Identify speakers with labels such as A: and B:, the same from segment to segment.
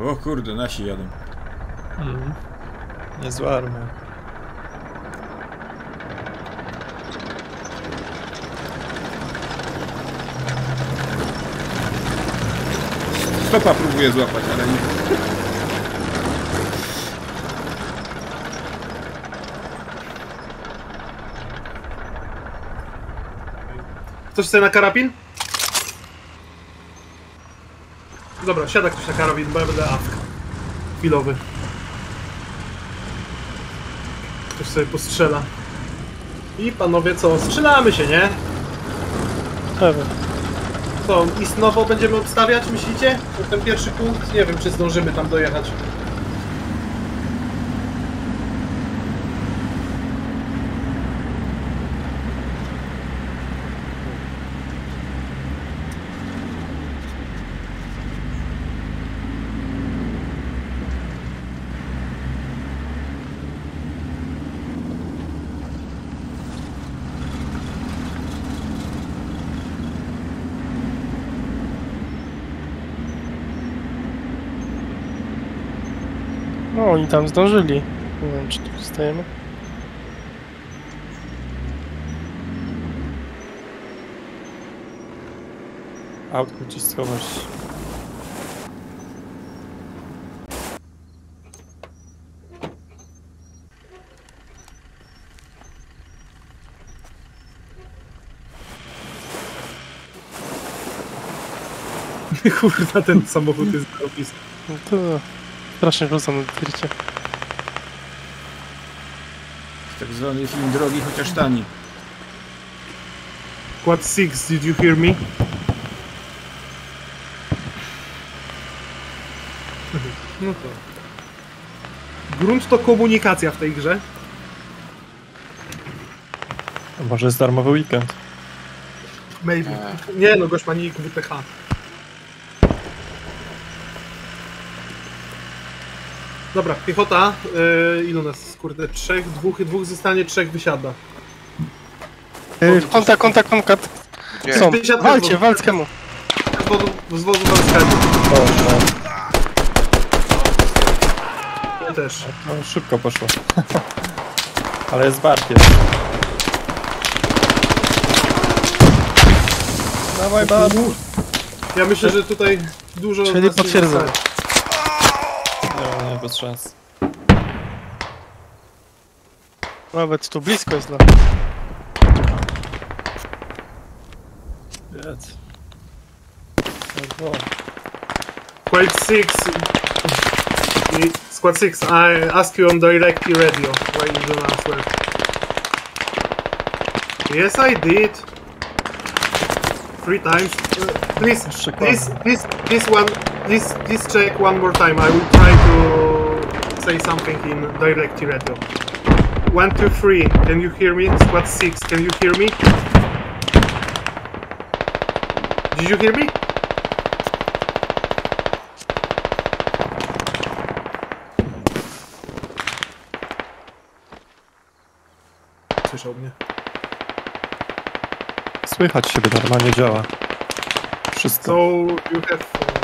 A: O kurde, nasi jadą.
B: Mhm. Niezła armia.
A: Stopa próbuję złapać, ale nie.
C: Ktoś chce na karabin? Dobra, siada ktoś na karabin, bo ja będę awk. Chwilowy. Ktoś sobie postrzela. I panowie co, strzelamy się, nie?
B: Pewnie.
C: Co, istnowo będziemy obstawiać, myślicie? Ten pierwszy punkt? Nie wiem, czy zdążymy tam dojechać.
B: Oni tam zdążyli. Nie wiem, czy tu zostajemy. Autko gdzieś schować.
C: Kurwa, ten samochód jest zarobisty.
B: No to strasznie rzucam na dircie.
A: Tak zwany film drogi, chociaż tani.
C: Quad 6, did you hear me? No to. Grunt to komunikacja w tej grze.
B: Może jest darmowy weekend?
C: Maybe. Nie no, gość ma nick WTH. Dobra, piechota. Yy, ilu nas, kurde? Trzech, dwóch, dwóch zostanie, trzech wysiada.
B: Yy, kontakt, kontakt, kontakt.
D: Nie.
B: Są. Walcie,
C: z
B: mu.
C: Z wozu, z wozu
B: no.
C: Ja też.
B: no, szybko poszło. Ale jest wart jest. Dawaj, babu.
C: Ja myślę, że tutaj dużo...
B: Czyli
C: nas nie
B: potwierdzam.
C: zostaje.
B: Nie, nie, bez szans. Nawet tu blisko jest dla Jedz. O,
C: Quad 6. i- Squad 6, I ask you on directly radio. Why you don't answer? Yes, I did. Three times. Uh, please,
B: Jeszcze
C: please, please, please one, please, please check one more time. I will try to say something in directly radio. One, two, three. Can you hear me? Squad 6, can you hear me? Did you hear me? Słyszał mnie.
B: Słychać siebie normalnie działa. Wszystko.
C: So you have uh,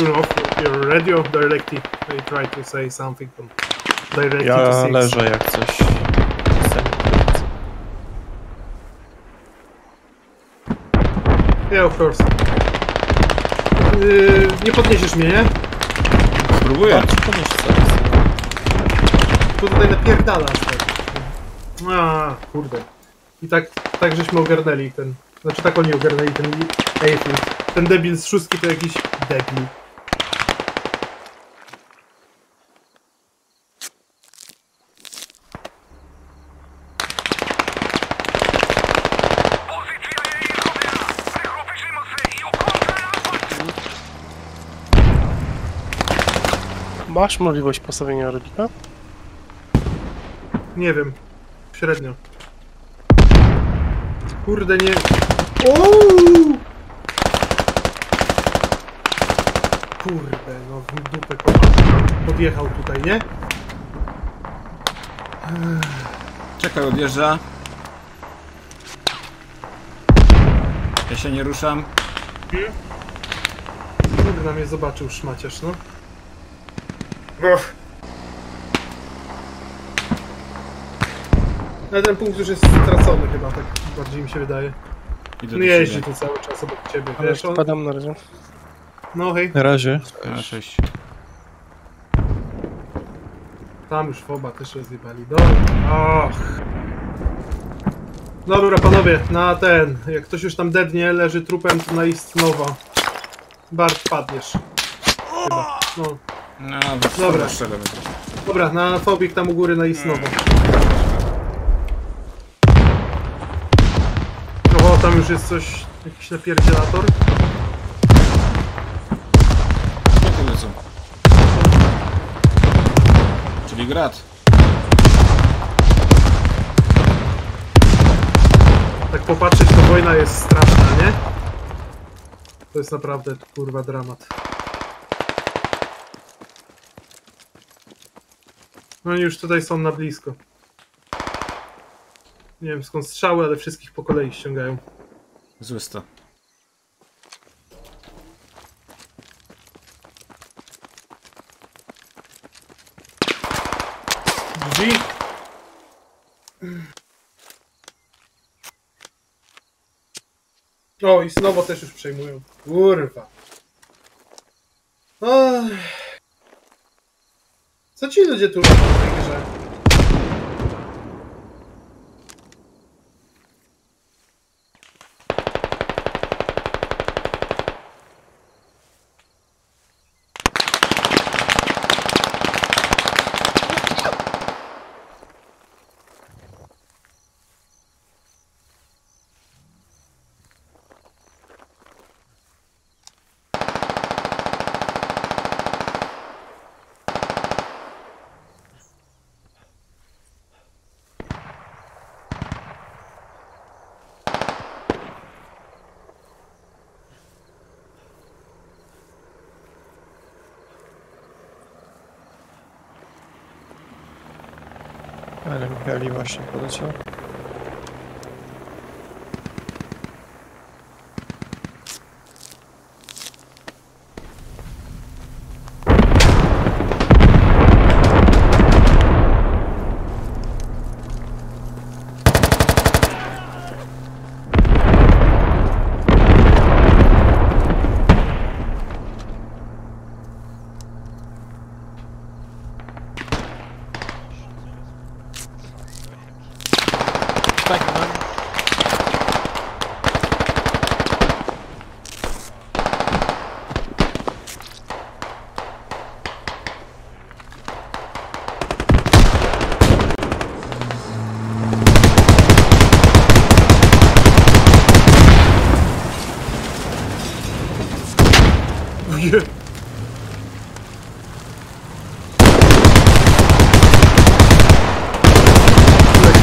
C: turn off your radio directly. I try to say something from directly to
B: Ja
C: six.
B: leżę jak coś.
C: Yeah, of course. Yy, nie podniesiesz mnie, nie?
A: Spróbuję.
B: Patrz, podnieś sobie.
C: Tu tutaj napierdalasz. Tak. A, kurde. I tak, tak żeśmy ogarnęli ten... Znaczy tak oni ogarnęli ten Eiffel. Ten debil z szóstki to jakiś debil.
B: Masz możliwość postawienia rodnika?
C: Nie wiem. Średnio. Kurde, nie... Ouu! Kurde, no w dupę pod- podjechał tutaj, nie?
A: Czekaj, odjeżdża. Ja się nie ruszam.
C: Kurde, na mnie zobaczył szmaciarz, no. Uff. Ale ten punkt już jest stracony chyba, tak bardziej mi się wydaje.
A: Idę
C: No
A: do
C: jeździ tu cały czas obok ciebie,
B: Ale
C: wiesz, on...
B: spadam na razie.
C: No hej,
B: Na razie.
A: A, sześć.
C: tam już foba też rozjebali. Dobra, och. Dobra panowie, na ten, jak ktoś już tam dednie, leży trupem, to na istnowa. Bart padniesz. Chyba, no.
A: No,
C: Dobra.
A: dobra.
C: Na fobik tam u góry na istnowo. Oho, tam już jest coś, jakiś napierdzielator.
A: Gdzie tu lecą? Czyli grad.
C: Tak popatrzeć, to wojna jest straszna, nie? To jest naprawdę kurwa dramat. No Oni już tutaj są na blisko. Nie wiem skąd strzały, ale wszystkich po kolei ściągają.
A: Zły sto.
C: Drzwi! O, i znowu też już przejmują. Kurwa. Ach. Co ci ludzie tu robią w tej grze?
B: Ale Michali właśnie poleciał. Tak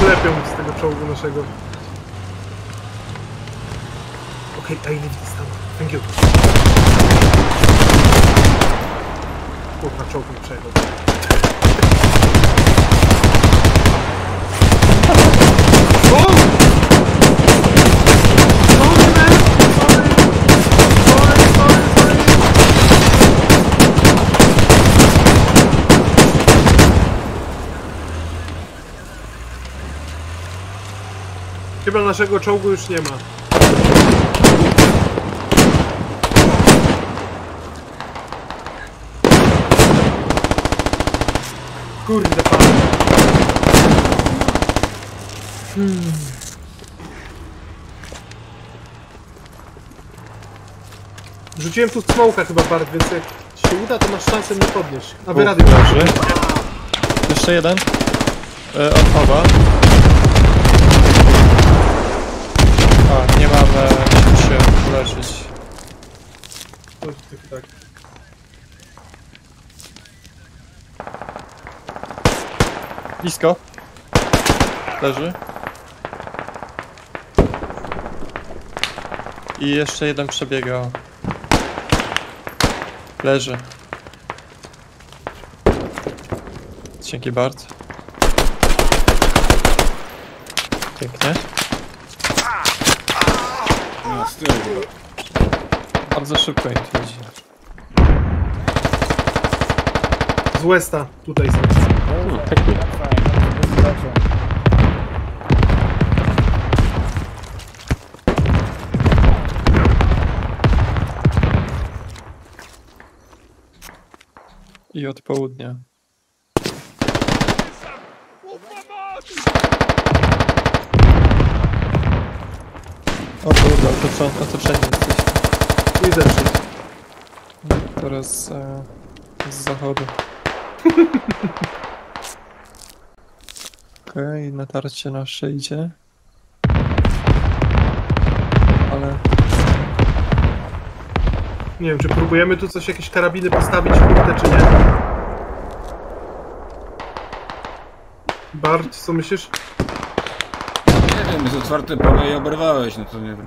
C: klepią z tego czołgu naszego. Okej, okay, I leave this town. Thank you. Kurwa, czołg mi przejechał. O! Sorry, man! Sorry! Sorry, sorry, sorry! Chyba naszego czołgu już nie ma. Kurde pan. Hmm. Rzuciłem tu smołka chyba Bart, więc jak się uda, to masz szansę mnie podnieść. A wy rady.
B: Jeszcze jeden. E, odchowa. Mamy czym się leczyć.
C: Tak, tak.
B: Blisko. Leży. I jeszcze jeden przebiegał. Leży. Dzięki bardzo. Pięknie.
A: Tyłu chyba.
B: Bardzo szybko ich tu idzie.
C: Z Westa, tutaj są.
D: Hmm,
E: direction.
B: I od południa. O kurde, otoczeni, otoczeni jesteśmy.
C: I zeszli.
B: Teraz e, z zachodu. Okej, natarcie nasze idzie. Ale
C: Nie wiem, czy próbujemy tu coś, jakieś karabiny postawić, kurde, czy nie. Bart, co myślisz?
A: Nie wiem, jest otwarte pole i oberwałeś, no to nie wiem.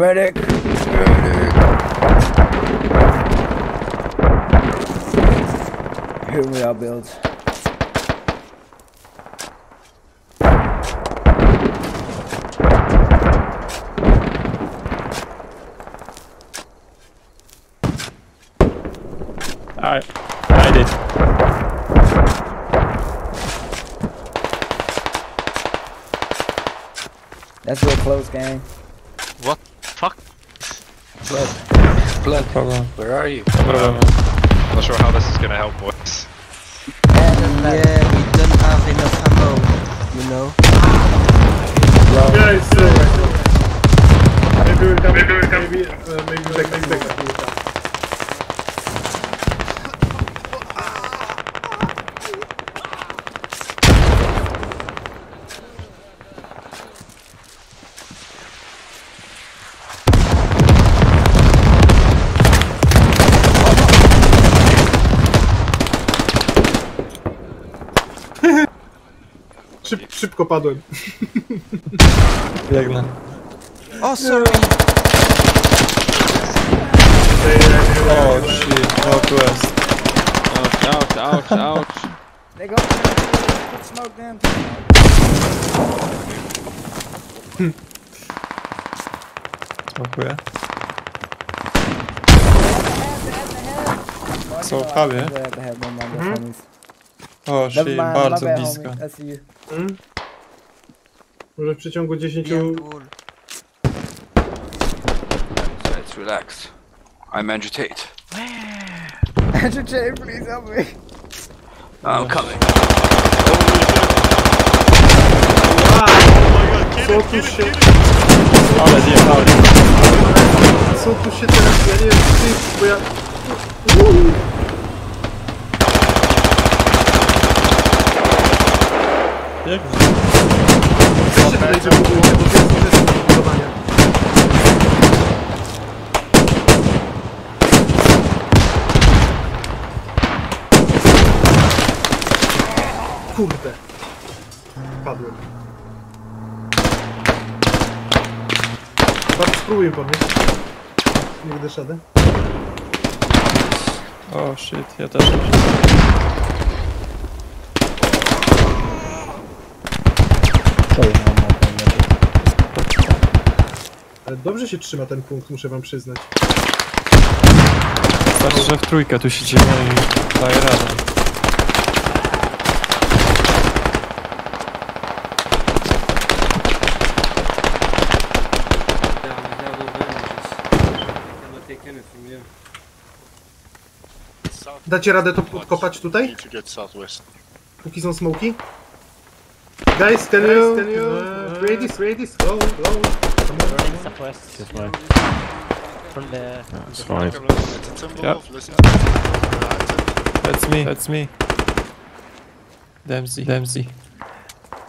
E: Medic! Here we are, builds.
B: I, I did.
E: That's real close, gang.
F: What? Fuck.
E: Blood.
B: Problem.
F: Where are you?
B: Problem.
F: Not sure how this is gonna help, boys.
G: Uh, yeah, we don't have enough ammo, you know.
C: Guys, padłem.
B: Biegnę.
G: Oh, sorry.
B: O, shit, Northwest.
A: Ouch, ouch, ouch, ouch.
E: They go. Put smoke them.
B: Smokuję. Co, w hubie?
E: They have no.
B: O, blisko.
E: homie. I see you.
C: Hmm? Może w przeciągu 10...
G: Yeah, cool.
H: Let's relax. I'm Andrew Tate.
E: Andrew J, please help me.
H: I'm coming.
C: Co tu się...
B: Ale zjechali.
C: Co tu się teraz... Ja nie wiem, bo ja...
B: Biegnę.
C: Weźcie tutaj, było, bo to jest budowania. Kurde. Padłem. Bardzo spróbuję podnieść. Nie będę szedł.
B: O, shit, ja też już.
C: Ale dobrze się trzyma ten punkt, muszę wam przyznać.
B: Znaczy, że w trójkę tu siedzimy i daje radę.
C: Dacie radę to podkopać tutaj? Póki są smoki? Guys, can you, can you uh, ready, ready, go, go.
D: It's fine.
B: Yeah. That's me, that's me. Dempsey, Dempsey.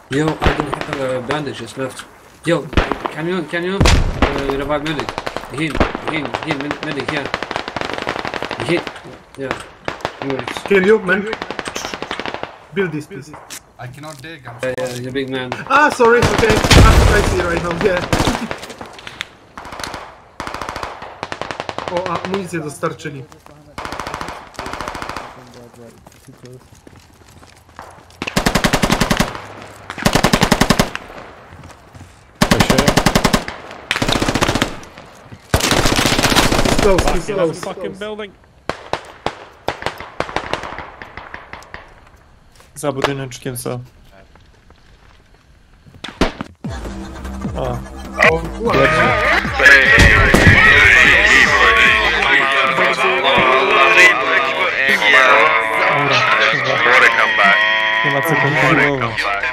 I: Yo, I don't have uh, bandages left. Yo, can you can you uh, revive medic? Heal, heal, heal, med- medic here. Heal, yeah. Wait.
C: Can you, man? Build this, please.
D: I cannot dig. I'm
I: Yeah, yeah, he's a big man.
C: Ah, sorry, okay. Ah, I see right now, yeah. O, a amunicję dostarczyli. Close, he's close.
B: Fucking building. Za budyneczkiem co? O.
C: Relazione con loro.